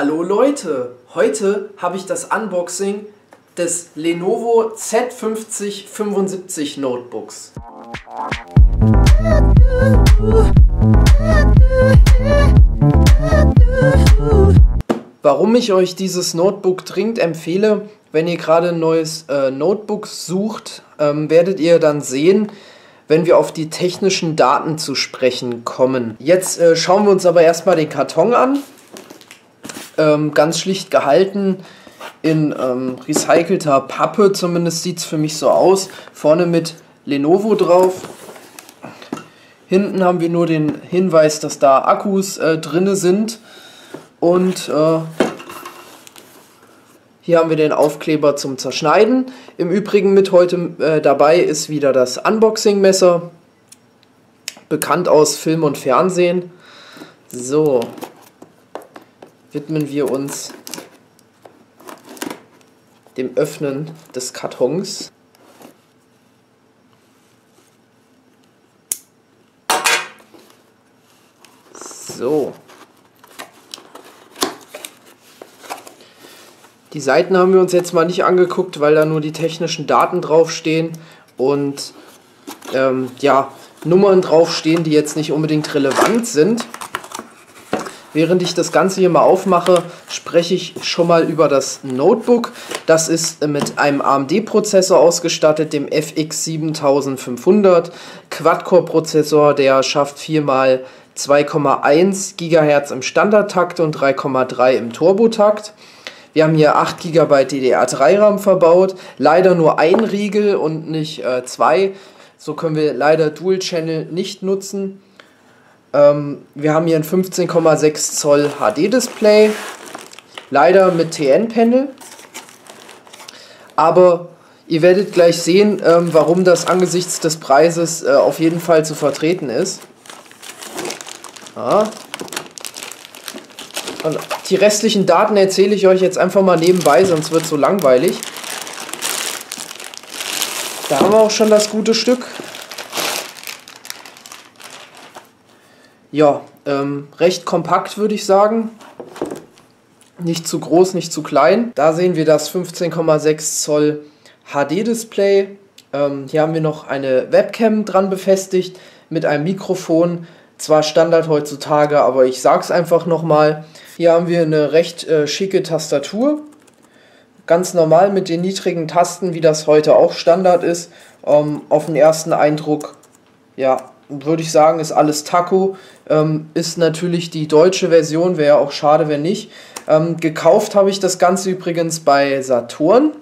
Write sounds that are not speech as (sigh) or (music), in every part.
Hallo Leute, heute habe ich das Unboxing des Lenovo Z5075 Notebooks. Warum ich euch dieses Notebook dringend empfehle, wenn ihr gerade ein neues äh, Notebook sucht, ähm, werdet ihr dann sehen, wenn wir auf die technischen Daten zu sprechen kommen. Jetzt äh, schauen wir uns aber erstmal den Karton an ähm, ganz schlicht gehalten in ähm, recycelter Pappe, zumindest sieht es für mich so aus. Vorne mit Lenovo drauf. Hinten haben wir nur den Hinweis, dass da Akkus äh, drinne sind. Und äh, hier haben wir den Aufkleber zum Zerschneiden. Im Übrigen mit heute äh, dabei ist wieder das Unboxing-Messer. Bekannt aus Film und Fernsehen. So, widmen wir uns dem Öffnen des Kartons. So. Die Seiten haben wir uns jetzt mal nicht angeguckt, weil da nur die technischen Daten draufstehen und ähm, ja, Nummern draufstehen, die jetzt nicht unbedingt relevant sind. Während ich das Ganze hier mal aufmache, spreche ich schon mal über das Notebook. Das ist mit einem AMD-Prozessor ausgestattet, dem FX 7500 Quad-Core-Prozessor, der schafft 4 mal 2,1 GHz im Standardtakt und 3,3 im Turbotakt. Wir haben hier 8 GB DDR3-RAM verbaut, leider nur ein Riegel und nicht äh, zwei. So können wir leider Dual Channel nicht nutzen. Ähm, wir haben hier ein 15,6 Zoll HD-Display, leider mit TN-Panel. Aber ihr werdet gleich sehen, ähm, warum das angesichts des Preises äh, auf jeden Fall zu vertreten ist. Ja. Und die restlichen Daten erzähle ich euch jetzt einfach mal nebenbei, sonst wird es so langweilig. Da haben wir auch schon das gute Stück. Ja, ähm, recht kompakt würde ich sagen. Nicht zu groß, nicht zu klein. Da sehen wir das 15,6 Zoll HD-Display. Ähm, hier haben wir noch eine Webcam dran befestigt mit einem Mikrofon. Zwar Standard heutzutage, aber ich sage es einfach nochmal. Hier haben wir eine recht äh, schicke Tastatur. Ganz normal mit den niedrigen Tasten, wie das heute auch Standard ist. Ähm, auf den ersten Eindruck, ja, würde ich sagen, ist alles Taco. Ähm, ist natürlich die deutsche Version, wäre auch schade, wenn nicht. Ähm, gekauft habe ich das Ganze übrigens bei Saturn.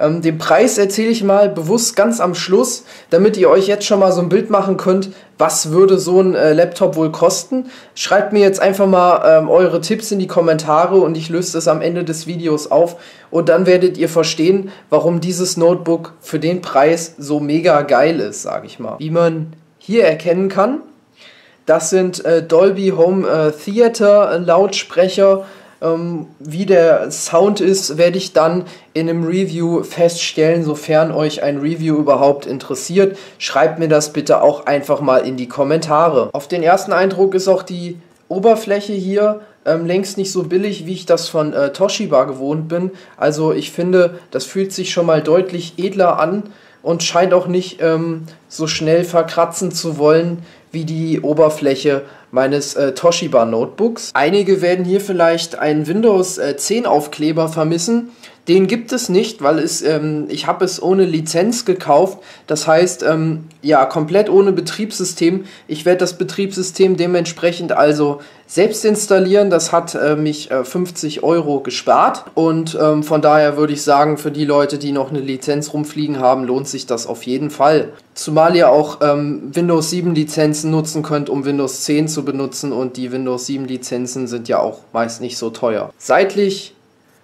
Ähm, den Preis erzähle ich mal bewusst ganz am Schluss, damit ihr euch jetzt schon mal so ein Bild machen könnt, was würde so ein äh, Laptop wohl kosten. Schreibt mir jetzt einfach mal ähm, eure Tipps in die Kommentare und ich löse das am Ende des Videos auf und dann werdet ihr verstehen, warum dieses Notebook für den Preis so mega geil ist, sage ich mal. Wie man hier erkennen kann. Das sind äh, Dolby Home äh, Theater Lautsprecher. Ähm, wie der Sound ist, werde ich dann in einem Review feststellen, sofern euch ein Review überhaupt interessiert. Schreibt mir das bitte auch einfach mal in die Kommentare. Auf den ersten Eindruck ist auch die Oberfläche hier ähm, längst nicht so billig, wie ich das von äh, Toshiba gewohnt bin. Also ich finde, das fühlt sich schon mal deutlich edler an und scheint auch nicht ähm, so schnell verkratzen zu wollen wie die Oberfläche meines äh, Toshiba Notebooks. Einige werden hier vielleicht einen Windows äh, 10 Aufkleber vermissen. Den gibt es nicht, weil es, ähm, ich habe es ohne Lizenz gekauft. Das heißt, ähm, ja, komplett ohne Betriebssystem. Ich werde das Betriebssystem dementsprechend also selbst installieren. Das hat äh, mich äh, 50 Euro gespart. Und ähm, von daher würde ich sagen, für die Leute, die noch eine Lizenz rumfliegen haben, lohnt sich das auf jeden Fall. Zumal ihr auch ähm, Windows 7 Lizenzen nutzen könnt, um Windows 10 zu benutzen. Und die Windows 7 Lizenzen sind ja auch meist nicht so teuer. Seitlich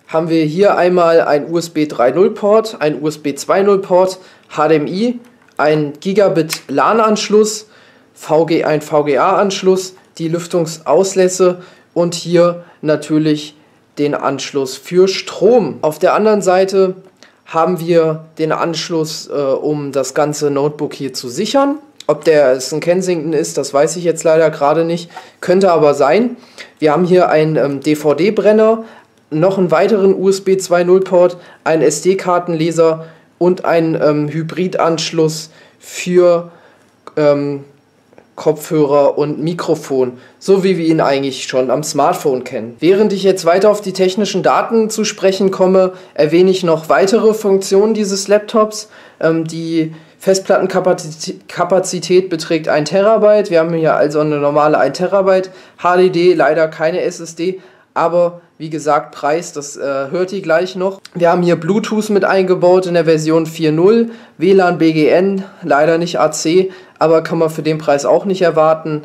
haben wir hier einmal ein USB 3.0 Port, ein USB 2.0 Port, HDMI, ein Gigabit LAN-Anschluss, VG, ein VGA-Anschluss, die Lüftungsauslässe und hier natürlich den Anschluss für Strom. Auf der anderen Seite haben wir den Anschluss, äh, um das ganze Notebook hier zu sichern. Ob der es ein Kensington ist, das weiß ich jetzt leider gerade nicht. Könnte aber sein. Wir haben hier einen ähm, DVD-Brenner, noch einen weiteren USB 2.0 Port, einen SD-Kartenleser und einen ähm, Hybridanschluss für ähm, Kopfhörer und Mikrofon, so wie wir ihn eigentlich schon am Smartphone kennen. Während ich jetzt weiter auf die technischen Daten zu sprechen komme, erwähne ich noch weitere Funktionen dieses Laptops. Ähm, die Festplattenkapazität beträgt 1 Terabyte. Wir haben hier also eine normale 1 Terabyte HDD, leider keine SSD, aber wie gesagt, Preis, das äh, hört ihr gleich noch. Wir haben hier Bluetooth mit eingebaut in der Version 4.0, WLAN BGN, leider nicht AC, aber kann man für den Preis auch nicht erwarten.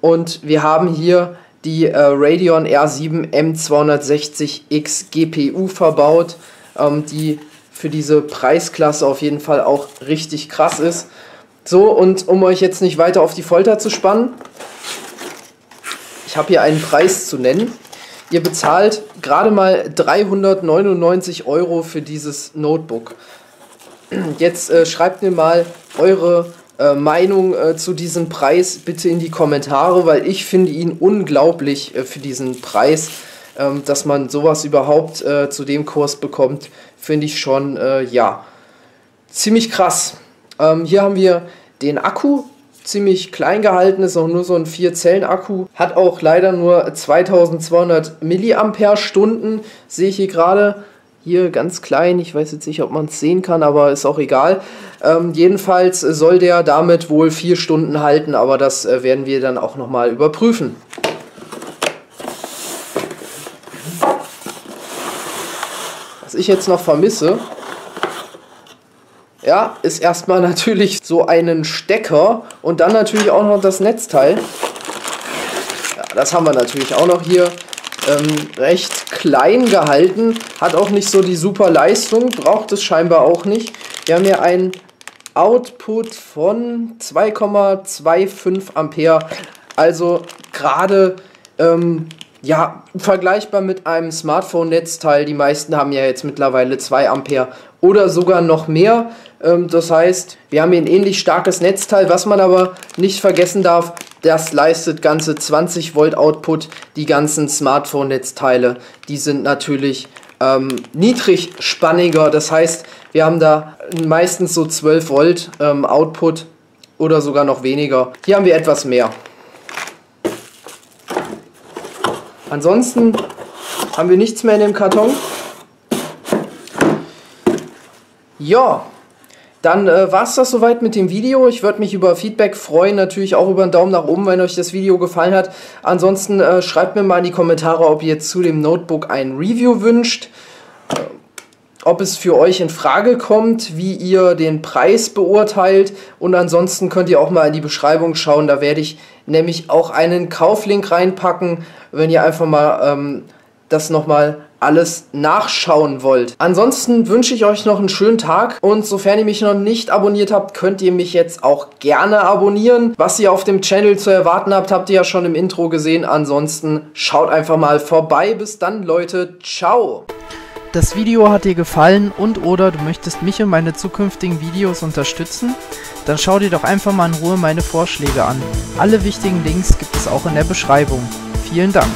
Und wir haben hier die äh, Radeon R7 M260X GPU verbaut, ähm, die für diese Preisklasse auf jeden Fall auch richtig krass ist. So, und um euch jetzt nicht weiter auf die Folter zu spannen, ich habe hier einen Preis zu nennen. Ihr bezahlt gerade mal 399 Euro für dieses Notebook. Jetzt äh, schreibt mir mal eure äh, Meinung äh, zu diesem Preis bitte in die Kommentare, weil ich finde ihn unglaublich äh, für diesen Preis. Ähm, dass man sowas überhaupt äh, zu dem Kurs bekommt, finde ich schon, äh, ja, ziemlich krass. Ähm, hier haben wir den Akku, ziemlich klein gehalten, ist auch nur so ein 4-Zellen-Akku. Hat auch leider nur 2200 Milliampere-Stunden, sehe ich hier gerade. Hier ganz klein, ich weiß jetzt nicht, ob man es sehen kann, aber ist auch egal. Ähm, jedenfalls soll der damit wohl 4 Stunden halten, aber das äh, werden wir dann auch nochmal überprüfen. Was ich jetzt noch vermisse, ja, ist erstmal (laughs) natürlich so einen Stecker und dann natürlich auch noch das Netzteil. Ja, das haben wir natürlich auch noch hier. Ähm, recht klein gehalten, hat auch nicht so die super Leistung, braucht es scheinbar auch nicht. Wir haben hier einen Output von 2,25 Ampere, also gerade ähm, ja, vergleichbar mit einem Smartphone-Netzteil. Die meisten haben ja jetzt mittlerweile 2 Ampere oder sogar noch mehr. Ähm, das heißt, wir haben hier ein ähnlich starkes Netzteil, was man aber nicht vergessen darf, das leistet ganze 20 Volt Output. Die ganzen Smartphone-Netzteile, die sind natürlich ähm, niedrigspanniger. Das heißt, wir haben da meistens so 12 Volt ähm, Output oder sogar noch weniger. Hier haben wir etwas mehr. Ansonsten haben wir nichts mehr in dem Karton. Ja, dann äh, war es das soweit mit dem Video. Ich würde mich über Feedback freuen, natürlich auch über einen Daumen nach oben, wenn euch das Video gefallen hat. Ansonsten äh, schreibt mir mal in die Kommentare, ob ihr jetzt zu dem Notebook ein Review wünscht, ob es für euch in Frage kommt, wie ihr den Preis beurteilt und ansonsten könnt ihr auch mal in die Beschreibung schauen, da werde ich nämlich auch einen Kauflink reinpacken, wenn ihr einfach mal ähm, das nochmal alles nachschauen wollt. Ansonsten wünsche ich euch noch einen schönen Tag und sofern ihr mich noch nicht abonniert habt, könnt ihr mich jetzt auch gerne abonnieren. Was ihr auf dem Channel zu erwarten habt, habt ihr ja schon im Intro gesehen. Ansonsten schaut einfach mal vorbei. Bis dann, Leute. Ciao. Das Video hat dir gefallen und oder du möchtest mich und meine zukünftigen Videos unterstützen? Dann schau dir doch einfach mal in Ruhe meine Vorschläge an. Alle wichtigen Links gibt es auch in der Beschreibung. Vielen Dank.